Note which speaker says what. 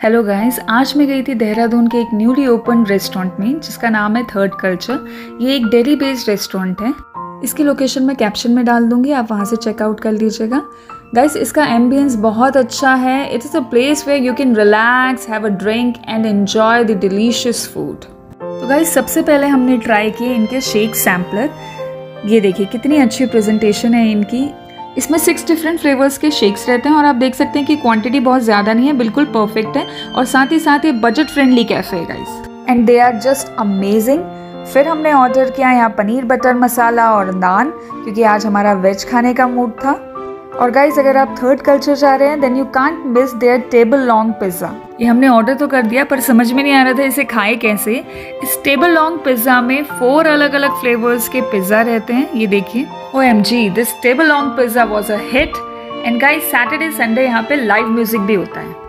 Speaker 1: Hello guys आज मैं गई थी देहरादून के एक न्यूली ओपन रेस्टोरेंट में, जिसका नाम है थर्ड कल्चर ये एक दिल्ली बेस्ड रेस्टोरेंट है. इसकी लोकेशन मैं कैप्शन में डाल दूँगी, आप वहाँ से चेकआउट कर लीजिएगा. गाइस इसका एम्बियंस बहुत अच्छा है. It is a place where you can relax have a drink and enjoy the delicious food तो गाइस सबसे पहले हमने ट्राई किए इनके शेक सैम्पलर ये देखिए, कितनी अच्छी प्रेजेंटेशन है इनकी. इसमें सिक्स डिफरेंट फ्लेवर्स के शेक्स रहते हैं और आप देख सकते हैं कि क्वांटिटी बहुत ज़्यादा नहीं है, बिल्कुल परफेक्ट है और साथ ही साथ ये बजट फ्रेंडली कैफ़े है guys and they are just amazing फिर हमने ऑर्डर किया यहाँ पनीर बटर मसाला और नान क्योंकि आज हमारा वेज खाने का मूड था। और गाइज़ अगर आप थर्ड कल्चर जा रहे हैं then you can't miss their table long pizza ये हमने ऑर्डर तो कर दिया, पर समझ में नहीं आ रहा था इसे खाए कैसे। इस टेबल लॉन्ग पिज़्ज़ा में फोर अलग अलग फ्लेवर्स के पिज़्ज़ा रहते हैं, ये देखिए। O M G this table long pizza was a hit and guys Saturday Sunday यहाँ पे लाइव म्यूज़िक भी होता है।